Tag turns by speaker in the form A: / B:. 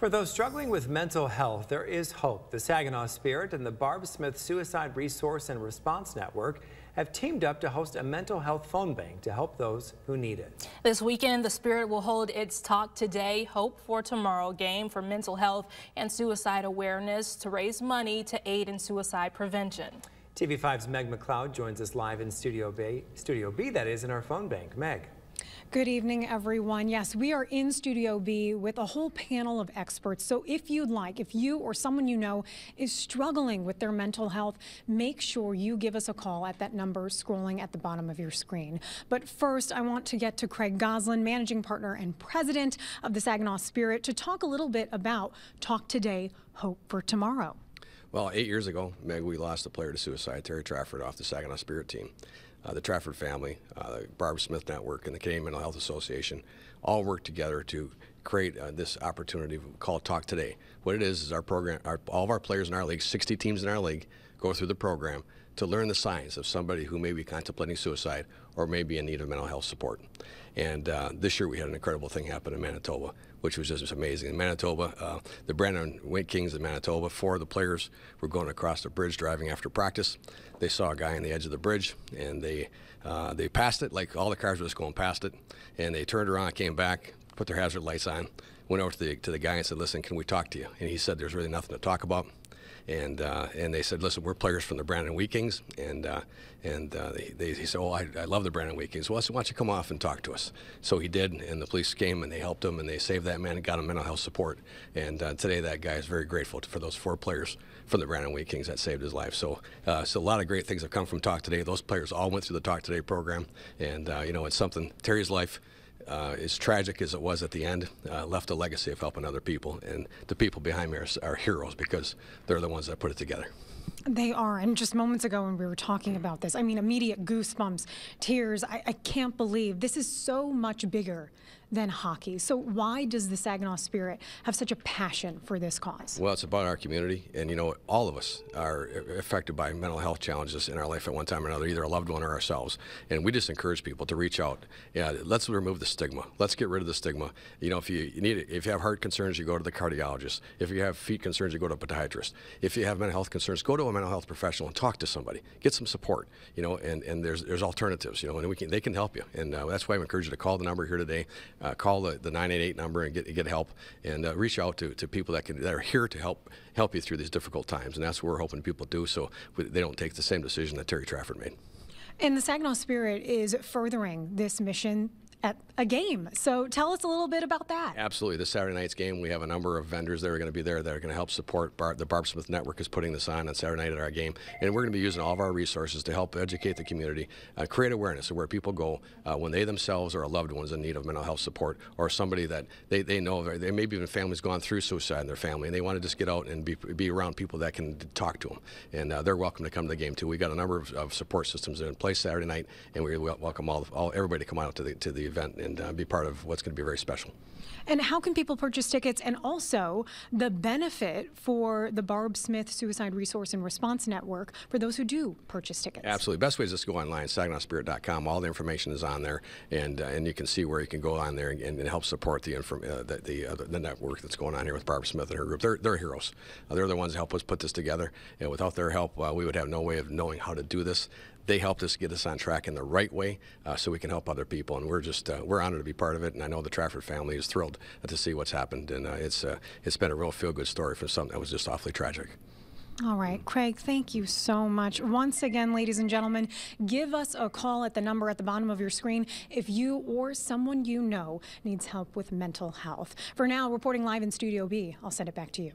A: For those struggling with mental health, there is hope. The Saginaw Spirit and the Barb Smith Suicide Resource and Response Network have teamed up to host a mental health phone bank to help those who need it.
B: This weekend, the Spirit will hold its Talk Today, Hope for Tomorrow game for mental health and suicide awareness to raise money to aid in suicide prevention.
A: TV5's Meg McLeod joins us live in Studio B, Studio B that is, in our phone bank. Meg.
C: Good evening, everyone. Yes, we are in Studio B with a whole panel of experts. So if you'd like, if you or someone you know is struggling with their mental health, make sure you give us a call at that number scrolling at the bottom of your screen. But first, I want to get to Craig Goslin, managing partner and president of the Saginaw Spirit, to talk a little bit about Talk Today, Hope for Tomorrow.
D: Well, eight years ago, Meg, we lost a player to suicide, Terry Trafford, off the Saginaw Spirit team. Uh, the Trafford family, uh, the Barbara Smith Network, and the Canadian Mental Health Association all work together to create uh, this opportunity called Talk Today. What it is is our program, our, all of our players in our league, 60 teams in our league, go through the program to learn the signs of somebody who may be contemplating suicide or may be in need of mental health support. And uh, this year we had an incredible thing happen in Manitoba, which was just amazing. In Manitoba, uh, the Brandon Wheat Kings in Manitoba, four of the players were going across the bridge driving after practice. They saw a guy on the edge of the bridge, and they uh, they passed it like all the cars were just going past it, and they turned around, came back, put their hazard lights on, went over to the to the guy and said, "Listen, can we talk to you?" And he said, "There's really nothing to talk about." And uh, and they said, listen, we're players from the Brandon Wheat Kings, and uh, and uh, they, they, he said, oh, I, I love the Brandon Weekings. Kings. Well, said, why don't you come off and talk to us? So he did, and the police came and they helped him and they saved that man and got him mental health support. And uh, today, that guy is very grateful for those four players from the Brandon Wheat Kings that saved his life. So uh, so a lot of great things have come from Talk Today. Those players all went through the Talk Today program, and uh, you know it's something. Terry's life uh, as tragic as it was at the end, uh, left a legacy of helping other people. And the people behind me are, are, heroes because they're the ones that put it together.
C: They are. And just moments ago when we were talking about this, I mean, immediate goosebumps, tears. I, I can't believe this is so much bigger than hockey. So why does the Saginaw Spirit have such a passion for this cause?
D: Well, it's about our community, and you know, all of us are affected by mental health challenges in our life at one time or another, either a loved one or ourselves. And we just encourage people to reach out. Yeah, let's remove the stigma. Let's get rid of the stigma. You know, if you, need it, if you have heart concerns, you go to the cardiologist. If you have feet concerns, you go to a podiatrist. If you have mental health concerns, go to a mental health professional and talk to somebody. Get some support. You know, and, and there's there's alternatives. You know, and we can they can help you. And uh, that's why I encourage you to call the number here today uh, call the, the 988 number and get, get help and uh, reach out to, to people that, can, that are here to help help you through these difficult times. And that's what we're hoping people do so they don't take the same decision that Terry Trafford made.
C: And the Saginaw Spirit is furthering this mission at a game. So tell us a little bit about that.
D: Absolutely. This Saturday night's game, we have a number of vendors that are going to be there that are going to help support. Bar the Barb Smith Network is putting this on on Saturday night at our game. And we're going to be using all of our resources to help educate the community, uh, create awareness of where people go uh, when they themselves or a loved ones in need of mental health support or somebody that they, they know, they maybe even families gone through suicide in their family and they want to just get out and be, be around people that can talk to them. And uh, they're welcome to come to the game too. We've got a number of, of support systems in place Saturday night and we welcome all, all everybody to come out to the, to the event. And uh, be part of what's going to be very special.
C: And how can people purchase tickets and also the benefit for the Barb Smith Suicide Resource and Response Network for those who do purchase tickets?
D: Absolutely. Best way is just go online, saginawspirit.com. All the information is on there, and uh, and you can see where you can go on there and, and help support the, inform, uh, the, the, uh, the, network that's going on here with Barb Smith and her group. They're, they're heroes. They're the ones that help us put this together, and without their help, uh, we would have no way of knowing how to do this they helped us get us on track in the right way uh, so we can help other people. And we're just, uh, we're honored to be part of it. And I know the Trafford family is thrilled to see what's happened. And uh, it's, uh, it's been a real feel good story for something that was just awfully tragic.
C: All right, Craig, thank you so much. Once again, ladies and gentlemen, give us a call at the number at the bottom of your screen if you or someone you know needs help with mental health. For now, reporting live in Studio B, I'll send it back to you.